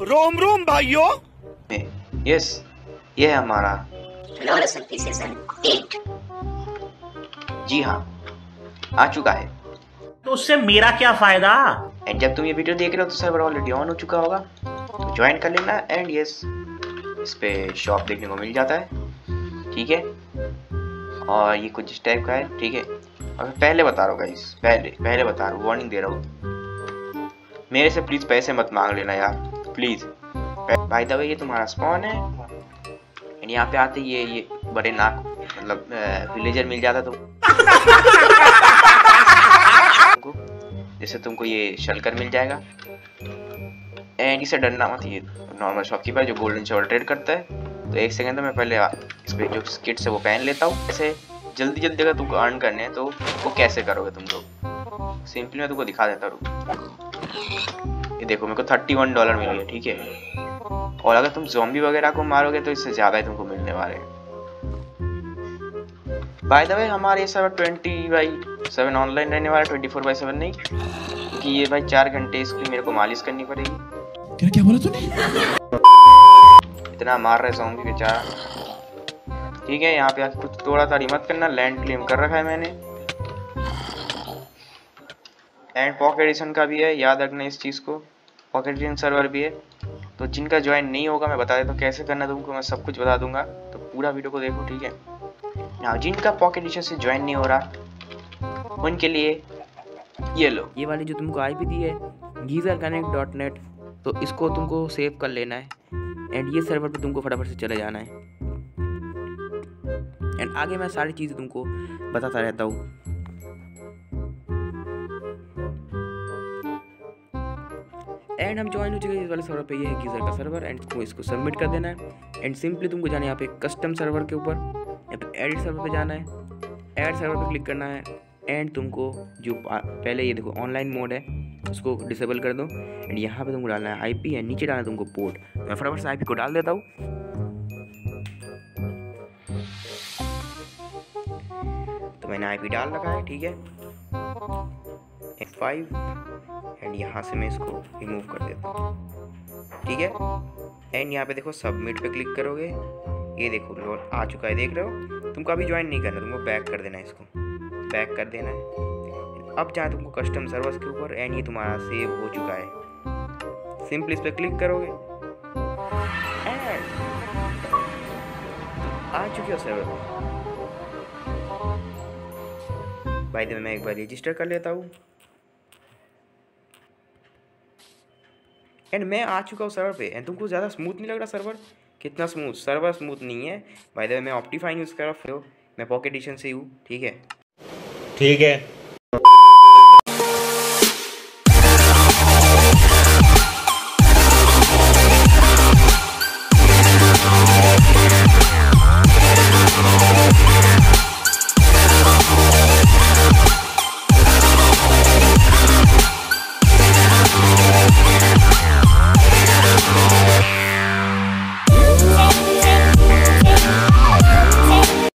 रोम रोम भाइयों। यस ये है हमारा। जी हाँ आ चुका है। तो उससे मेरा क्या फ़ायदा? एंड जब तुम ये वीडियो देख रहे हो तो सर्वर ऑलरेडी ऑन हो चुका होगा। तो ज्वाइन कर लेना एंड यस इस पे शॉप देखने को मिल जाता है। ठीक है? और ये कुछ इस टाइप का है ठीक है? और पहले बता रहा हूँ गाइस पहले पहले बता रहा हूँ वार्निंग दे रहा हूँ। मेरे से प्लीज़ पैसे मत मांग लेना यार। प्लीज़ भाई दबा ये तुम्हारा स्पॉन है। एंड यहाँ पे आते ये ये बड़े नाक मतलब विलेजर मिल जाता तो जैसे तुमको ये शलकर मिल जाएगा। एंड इसे डरना मत, ये नॉर्मल शॉपकीपर जो गोल्डन शॉल ट्रेड करता है। तो एक सेकंड तो मैं पहले इस पर जो स्किट्स है वो पहन लेता हूँ। ऐसे जल्दी जल्दी अगर तुमको अर्न करने हैं तो वो कैसे करोगे तुम लोग? सिंपली मैं तुमको दिखा देता हूँ। ये देखो मेरे को थर्टी वन डॉलर मिल गया ठीक है? और अगर तुम जॉम्बी वगैरह को मारोगे तो इससे ज़्यादा ही तुमको मिलने वाले बाय द वे हमारे ये server twenty by seven online रहने वाला ट्वेंटी फोर बाई सेवन नहीं क्योंकि ये भाई चार घंटे इसकी मेरे को मालिश करनी पड़ेगी। क्या क्या बोला तूने? इतना मार रहे जॉम्बी बेचारा। ठीक है यहाँ पे आके कुछ थोड़ा सा मत करना लैंड क्लेम कर रखा है मैंने। एंड पॉकेट एडिशन का भी है, याद रखना इस चीज़ को। पॉकेट एडिशन सर्वर भी है। तो जिनका ज्वाइन नहीं होगा, मैं बता देता हूँ कैसे करना तुमको, मैं सब कुछ बता दूँगा। तो पूरा वीडियो को देखो, ठीक है? हाँ जिनका पॉकेट एडिशन से ज्वाइन नहीं हो रहा, उनके लिए ये लो। ये वाली जो तुमको आईपी दी है गीजर कनेक्ट डॉट नेट तो इसको तुमको सेव कर लेना है। एंड ये सर्वर पे तुमको फटाफट से चले जाना है। एंड आगे मैं सारी चीज़ें तुमको बताता रहता हूँ। एंड हम ज्वाइन हो चुके हैं इस वाले सर्वर पे, ये है गीजर का सर्वर एंड इसको इसको सबमिट कर देना है। एंड सिंपली तुमको जाना है यहाँ पे कस्टम सर्वर के ऊपर। यहाँ पे एडिट सर्वर पे जाना है। एड सर्वर पे क्लिक करना है। एंड तुमको जो पहले ये देखो ऑनलाइन मोड है, उसको डिसेबल कर दो। एंड यहाँ पे तुमको डालना है आईपी एंड नीचे डालना है तुमको पोर्ट मैं फटाफट से आईपी को डाल देता हूँ। तो मैंने आई डाल रखा है, ठीक है। फाइव एंड यहाँ से मैं इसको रिमूव कर देता हूँ। ठीक है? एंड यहाँ पे देखो सबमिट पे क्लिक करोगे। ये देखो लोड आ चुका है, देख रहे हो? तुमको अभी ज्वाइन नहीं करना, तुमको बैक कर देना है इसको। बैक कर देना है। अब जहाँ तुमको कस्टम सर्विस के ऊपर एंड ये तुम्हारा सेव हो चुका है। सिंपली इस पर क्लिक करोगे। आ चुकी हो सर्वर भाई मैं एक बार रजिस्टर कर लेता हूँ। एंड मैं आ चुका हूँ सर्वर पे। एंड तुमको ज़्यादा स्मूथ नहीं लग रहा सर्वर कितना स्मूथ सर्वर स्मूथ नहीं है। भाई मैं ऑप्टीफाइन यूज़ कर रहा हूँ। मैं पॉकेट एडिशन से हूँ। ठीक है? ठीक है।